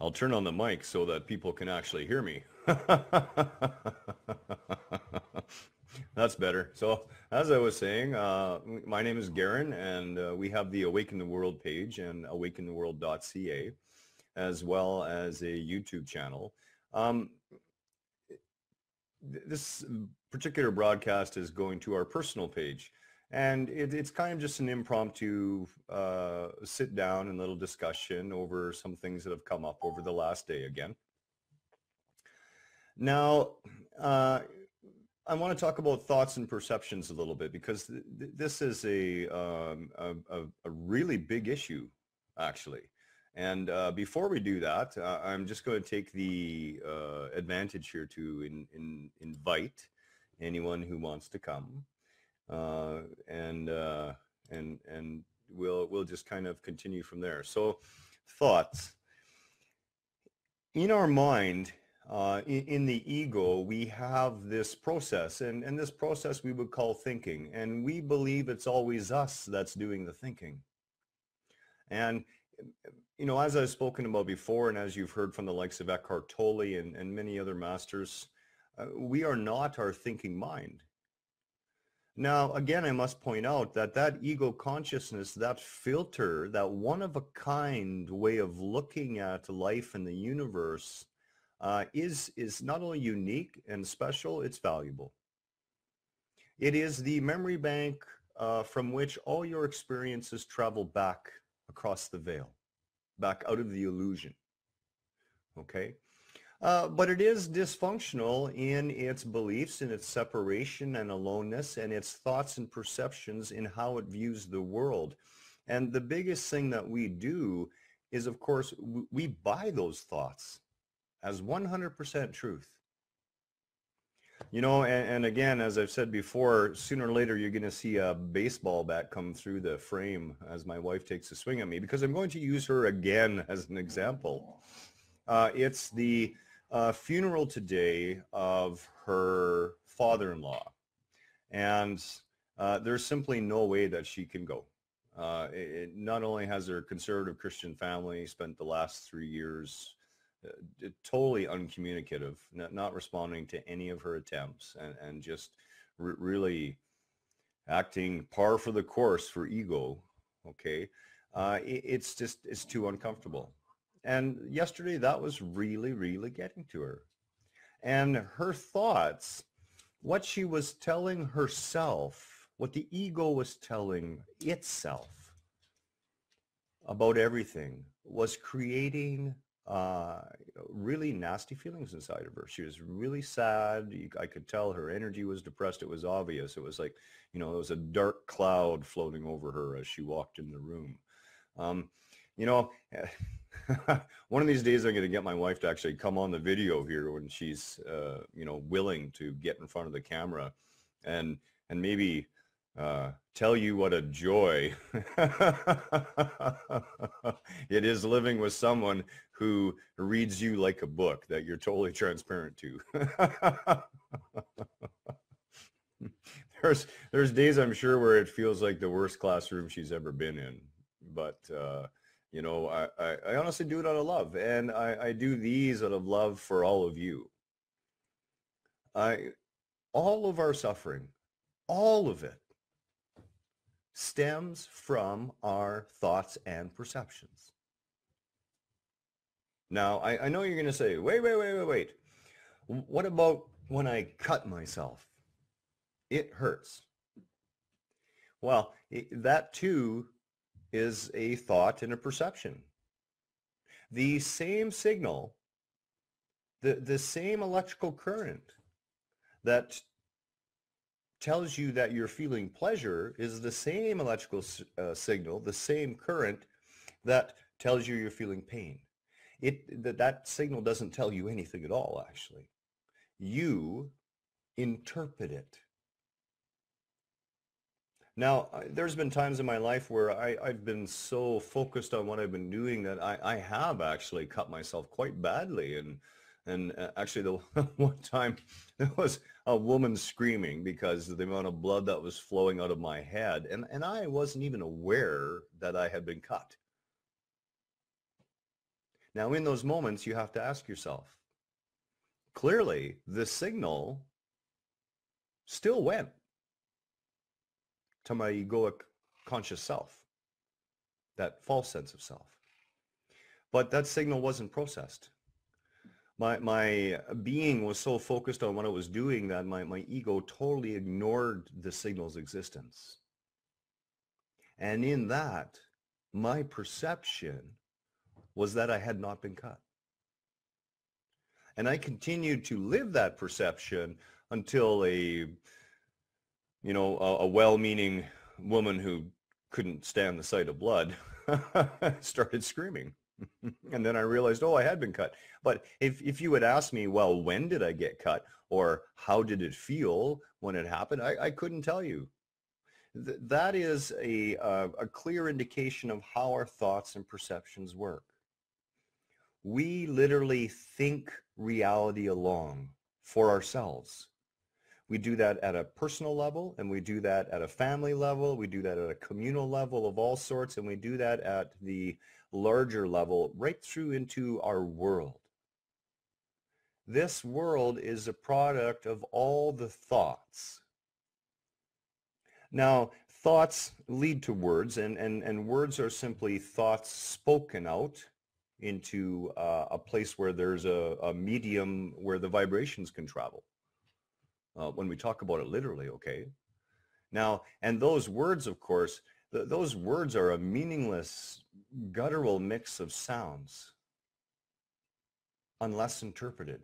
I'll turn on the mic so that people can actually hear me. That's better. So as I was saying, uh, my name is Garhen and uh, we have the Awaken the World page and awakentheworld.ca as well as a YouTube channel. Um, this particular broadcast is going to our personal page and it, it's kind of just an impromptu uh, sit down and little discussion over some things that have come up over the last day again. Now, uh, I want to talk about thoughts and perceptions a little bit because th this is a, um, a, a, really big issue, actually. And uh, before we do that, uh, I'm just going to take the uh, advantage here to in, in, invite anyone who wants to come uh, and uh, and and we'll we'll just kind of continue from there. So, thoughts in our mind. Uh, in, in, the ego, we have this process, and, and this process we would call thinking, and we believe it's always us that's doing the thinking. And, you know, as I've spoken about before, and as you've heard from the likes of Eckhart Tolle and, and many other masters, uh, we are not our thinking mind. Now, again, I must point out that that ego consciousness, that filter, that one of a kind way of looking at life and the universe uh, is, is not only unique and special, it's valuable. It is the memory bank uh, from which all your experiences travel back across the veil, back out of the illusion. Okay? Uh, but it is dysfunctional in its beliefs, in its separation and aloneness, and its thoughts and perceptions in how it views the world. And the biggest thing that we do is, of course, we buy those thoughts as 100% truth. You know, and, and, again, as I've said before, sooner or later you're going to see a baseball bat come through the frame as my wife takes a swing at me because I'm going to use her again as an example. Uh, it's the uh, funeral today of her father-in-law. And uh, there's simply no way that she can go. Uh, it, it not only has her conservative Christian family spent the last three years uh, totally uncommunicative, not, not, responding to any of her attempts and, and just really acting par for the course for ego, okay, uh, it, it's just, it's too uncomfortable. And yesterday that was really, really getting to her. And her thoughts, what she was telling herself, what the ego was telling itself about everything was creating uh, really nasty feelings inside of her. She was really sad. I could tell her energy was depressed. It was obvious. It was like, you know, it was a dark cloud floating over her as she walked in the room. Um, you know, one of these days I'm going to get my wife to actually come on the video here when she's, uh, you know, willing to get in front of the camera and, and maybe uh, tell you what a joy it is living with someone who reads you like a book that you're totally transparent to. there's there's days I'm sure where it feels like the worst classroom she's ever been in, but uh, you know, I, I, I, honestly do it out of love. And I, I do these out of love for all of you. I, all of our suffering, all of it stems from our thoughts and perceptions. Now, I, I know you're going to say, wait, wait, wait, wait, wait. What about when I cut myself? It hurts. Well, it, that too is a thought and a perception. The same signal, the, the same electrical current that tells you that you're feeling pleasure is the same electrical uh, signal, the same current that tells you you're feeling pain. It, that, that signal doesn't tell you anything at all, actually. You interpret it. Now, there's been times in my life where I, have been so focused on what I've been doing that I, I have actually cut myself quite badly. And, and uh, actually the one time there was a woman screaming because of the amount of blood that was flowing out of my head. And, and I wasn't even aware that I had been cut. Now, in those moments, you have to ask yourself, clearly the signal still went to my egoic conscious self, that false sense of self. But that signal wasn't processed. My, my being was so focused on what it was doing that my, my ego totally ignored the signal's existence. And in that, my perception was that I had not been cut. And I continued to live that perception until a, you know, a, a well-meaning woman who couldn't stand the sight of blood started screaming. and then I realized, oh, I had been cut. But if, if you had asked me, well, when did I get cut? Or how did it feel when it happened? I, I couldn't tell you. Th- that is a, uh, a clear indication of how our thoughts and perceptions work. We literally think reality along for ourselves. We do that at a personal level and we do that at a family level. We do that at a communal level of all sorts and we do that at the larger level right through into our world. This world is a product of all the thoughts. Now, thoughts lead to words and, and, and words are simply thoughts spoken out into uh, a place where there's a, a medium where the vibrations can travel uh, when we talk about it literally, okay? Now, and those words, of course, th- those words are a meaningless, guttural mix of sounds unless interpreted.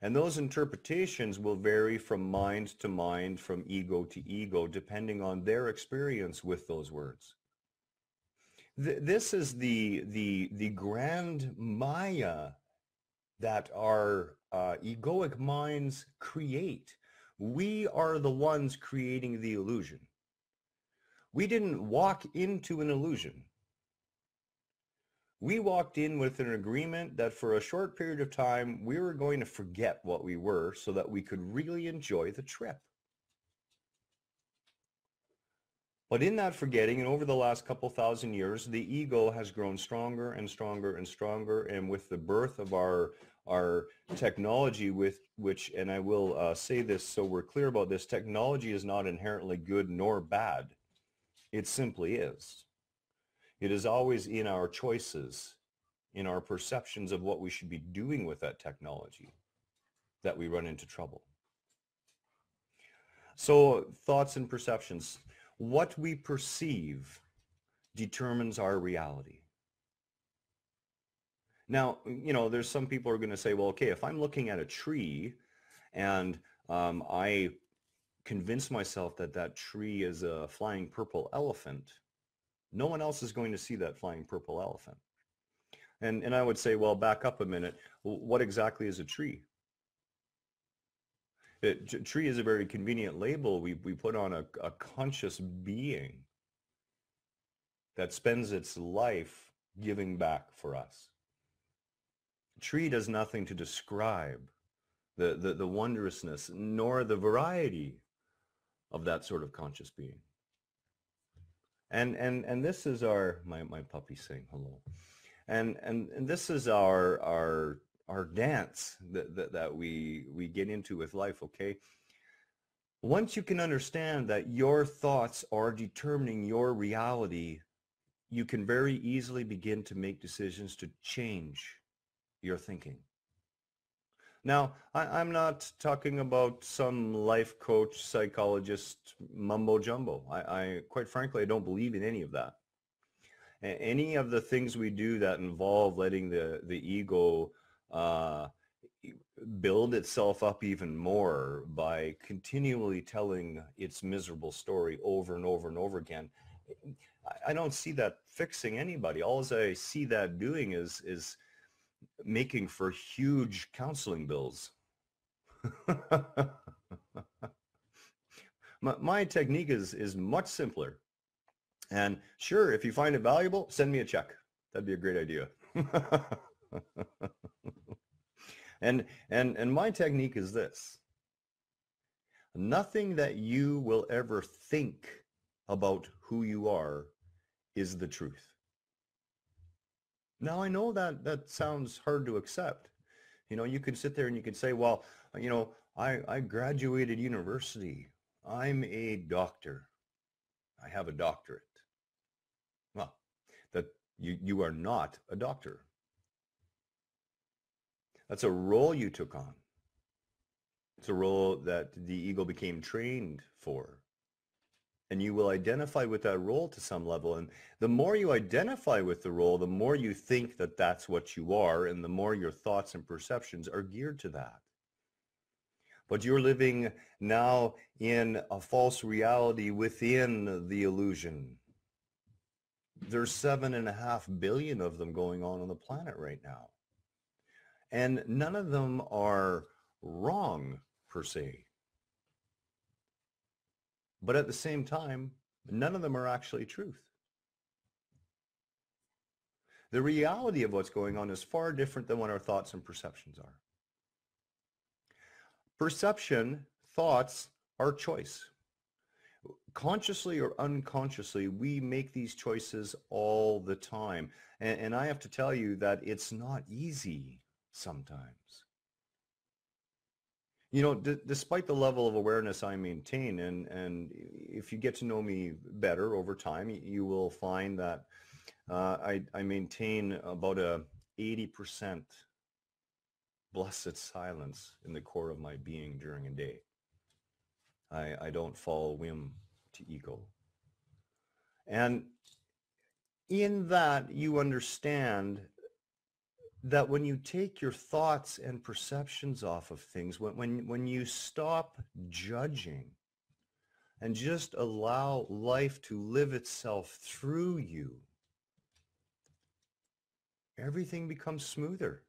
And those interpretations will vary from mind to mind, from ego to ego, depending on their experience with those words. Th- this is the, the, the grand Maya that our uh, egoic minds create. We are the ones creating the illusion. We didn't walk into an illusion. We walked in with an agreement that for a short period of time, we were going to forget what we were so that we could really enjoy the trip. But in that forgetting, and over the last couple thousand years, the ego has grown stronger and stronger and stronger. And with the birth of our our technology with which, and I will uh, say this so we're clear about this, technology is not inherently good nor bad. It simply is. It is always in our choices, in our perceptions of what we should be doing with that technology that we run into trouble. So thoughts and perceptions. What we perceive determines our reality. Now, you know, there's some people are going to say, well, okay, if I'm looking at a tree and um, I convince myself that that tree is a flying purple elephant, no one else is going to see that flying purple elephant. And, and I would say, well, back up a minute. What exactly is a tree? It, tree is a very convenient label we, we put on a, a conscious being that spends its life giving back for us tree does nothing to describe the, the, the wondrousness nor the variety of that sort of conscious being. And, and, and this is our, my, my puppy saying hello. And, and, and this is our, our, our dance that, that, that we, we get into with life, okay? Once you can understand that your thoughts are determining your reality, you can very easily begin to make decisions to change your thinking. Now, I, am not talking about some life coach, psychologist, mumbo jumbo. I, I, quite frankly, I don't believe in any of that. Any of the things we do that involve letting the, the ego uh, build itself up even more by continually telling its miserable story over and over and over again, I, I don't see that fixing anybody. All I see that doing is, is making for huge counseling bills. my, my, technique is, is much simpler. And sure, if you find it valuable, send me a check. That'd be a great idea. and, and, and my technique is this. Nothing that you will ever think about who you are is the truth. Now I know that that sounds hard to accept. You know, you can sit there and you can say, well, you know, I, I graduated university. I'm a doctor. I have a doctorate. Well, that you, you are not a doctor. That's a role you took on. It's a role that the ego became trained for. And you will identify with that role to some level. And the more you identify with the role, the more you think that that's what you are. And the more your thoughts and perceptions are geared to that. But you're living now in a false reality within the illusion. There's seven and a half billion of them going on on the planet right now. And none of them are wrong per se. But at the same time, none of them are actually truth. The reality of what's going on is far different than what our thoughts and perceptions are. Perception, thoughts are choice. Consciously or unconsciously, we make these choices all the time. And, and I have to tell you that it's not easy sometimes you know, despite the level of awareness I maintain, and and if you get to know me better over time, you will find that uh, I I maintain about a eighty percent blessed silence in the core of my being during a day. I I don't fall whim to ego, and in that you understand that when you take your thoughts and perceptions off of things, when, when, when you stop judging and just allow life to live itself through you, everything becomes smoother.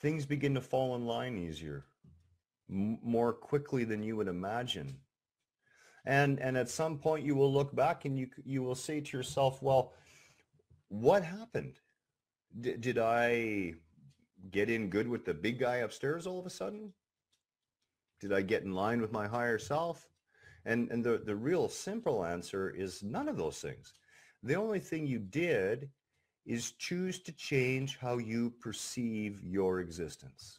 Things begin to fall in line easier, m- more quickly than you would imagine. And, and at some point you will look back and you, you will say to yourself, well, what happened? D- did I get in good with the big guy upstairs all of a sudden? Did I get in line with my higher self? And, and the, the real simple answer is none of those things. The only thing you did is choose to change how you perceive your existence.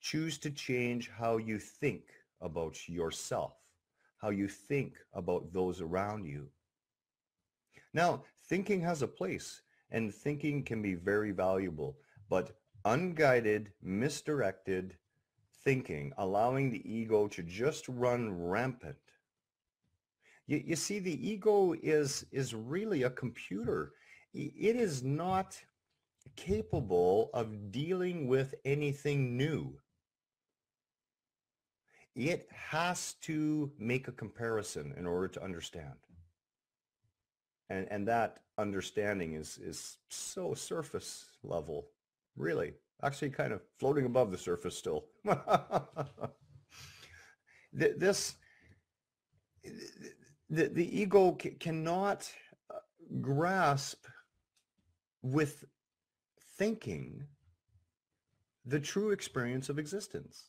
Choose to change how you think about yourself, how you think about those around you. Now, thinking has a place and thinking can be very valuable, but unguided, misdirected thinking, allowing the ego to just run rampant. You, you see, the ego is, is really a computer. It is not capable of dealing with anything new. It has to make a comparison in order to understand and and that understanding is is so surface level really. Actually kind of floating above the surface still. This the, the ego cannot uh, grasp with thinking the true experience of existence.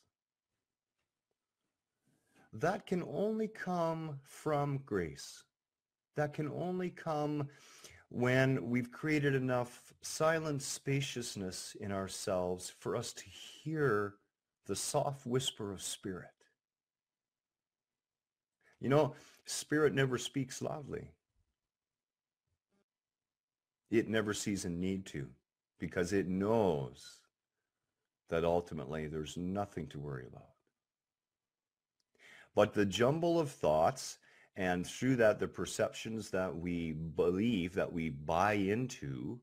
That can only come from grace that can only come when we've created enough silent spaciousness in ourselves for us to hear the soft whisper of spirit. You know, spirit never speaks loudly. It never sees a need to because it knows that ultimately there's nothing to worry about. But the jumble of thoughts and through that, the perceptions that we believe, that we buy into,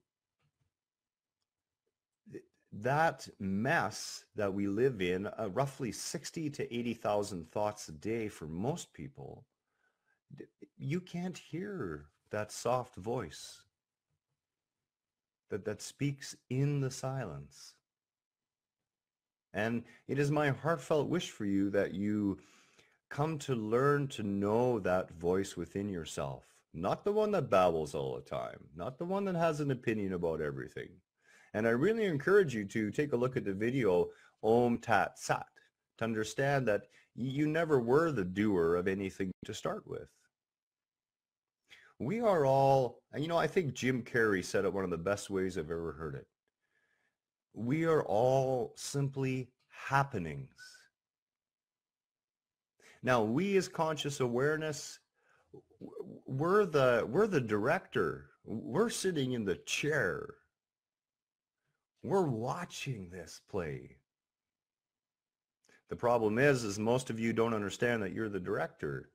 that mess that we live in, uh, roughly 60 to 80,000 thoughts a day for most people, you can't hear that soft voice that, that speaks in the silence. And it is my heartfelt wish for you that you come to learn to know that voice within yourself. Not the one that babbles all the time, not the one that has an opinion about everything. And I really encourage you to take a look at the video Om Tat Sat to understand that you never were the doer of anything to start with. We are all, and you know, I think Jim Carrey said it one of the best ways I've ever heard it. We are all simply happenings. Now, we as conscious awareness, we're the, we're the director. We're sitting in the chair. We're watching this play. The problem is, is most of you don't understand that you're the director.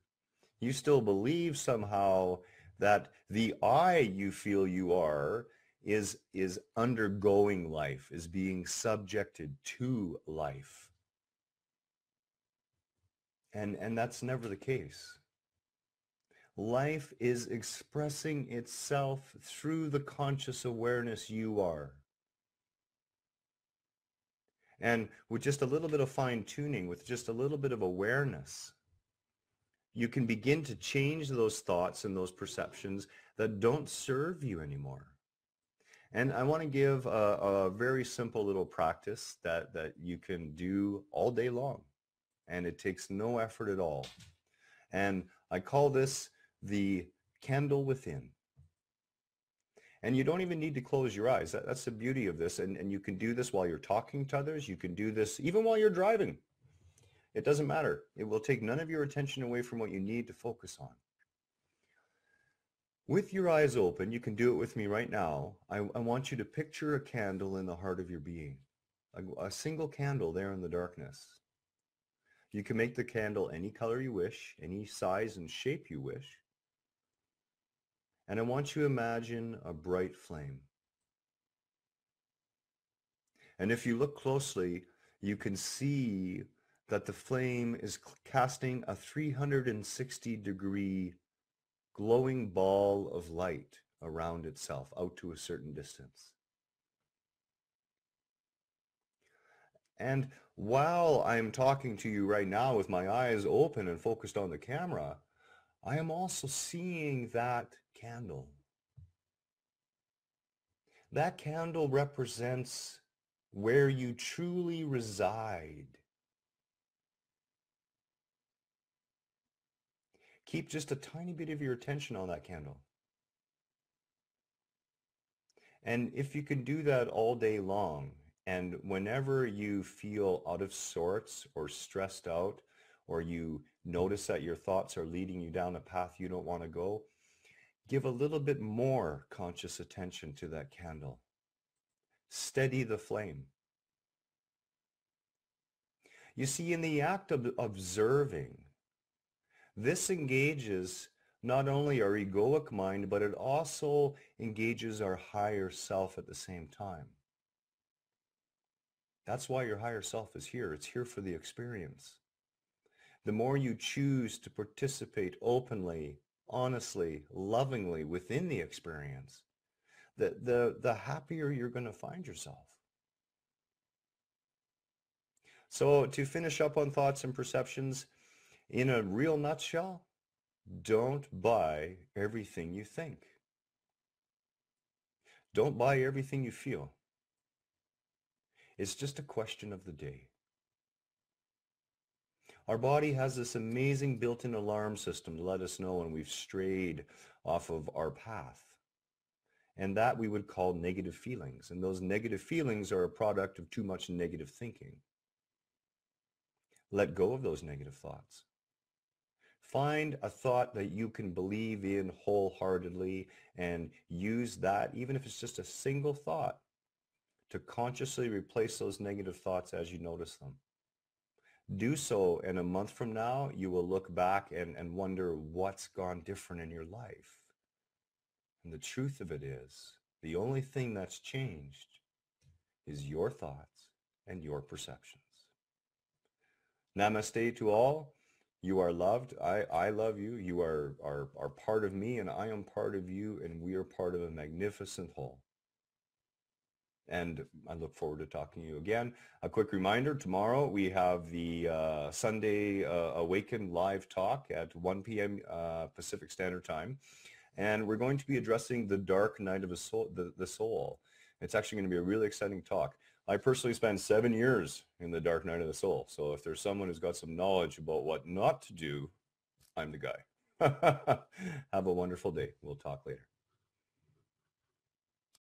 You still believe somehow that the I you feel you are is, is undergoing life, is being subjected to life. And, and that's never the case. Life is expressing itself through the conscious awareness you are. And with just a little bit of fine tuning, with just a little bit of awareness, you can begin to change those thoughts and those perceptions that don't serve you anymore. And I want to give a, a, very simple little practice that, that you can do all day long. And it takes no effort at all. And I call this the candle within. And you don't even need to close your eyes. That, that's the beauty of this. And, and you can do this while you're talking to others. You can do this even while you're driving. It doesn't matter. It will take none of your attention away from what you need to focus on. With your eyes open, you can do it with me right now. I, I want you to picture a candle in the heart of your being, a, a single candle there in the darkness. You can make the candle any color you wish, any size and shape you wish. And I want you to imagine a bright flame. And if you look closely, you can see that the flame is casting a 360 degree glowing ball of light around itself out to a certain distance. And while I'm talking to you right now with my eyes open and focused on the camera, I am also seeing that candle. That candle represents where you truly reside. Keep just a tiny bit of your attention on that candle. And if you can do that all day long, and whenever you feel out of sorts or stressed out, or you notice that your thoughts are leading you down a path you don't want to go, give a little bit more conscious attention to that candle. Steady the flame. You see, in the act of observing, this engages not only our egoic mind, but it also engages our higher self at the same time. That's why your higher self is here. It's here for the experience. The more you choose to participate openly, honestly, lovingly within the experience, the, the, the happier you're going to find yourself. So to finish up on thoughts and perceptions, in a real nutshell, don't buy everything you think. Don't buy everything you feel. It's just a question of the day. Our body has this amazing built-in alarm system to let us know when we've strayed off of our path. And that we would call negative feelings. And those negative feelings are a product of too much negative thinking. Let go of those negative thoughts. Find a thought that you can believe in wholeheartedly and use that, even if it's just a single thought, to consciously replace those negative thoughts as you notice them. Do so and a month from now, you will look back and, and wonder what's gone different in your life. And the truth of it is, the only thing that's changed is your thoughts and your perceptions. Namaste to all. You are loved. I, I love you. You are, are, are part of me and I am part of you and we are part of a magnificent whole. And I look forward to talking to you again. A quick reminder, tomorrow we have the uh, Sunday uh, Awaken live talk at 1 p.m. Uh, Pacific Standard Time. And we're going to be addressing the dark night of the soul, the, the soul. It's actually going to be a really exciting talk. I personally spent seven years in the dark night of the soul. So if there's someone who's got some knowledge about what not to do, I'm the guy. Have a wonderful day. We'll talk later.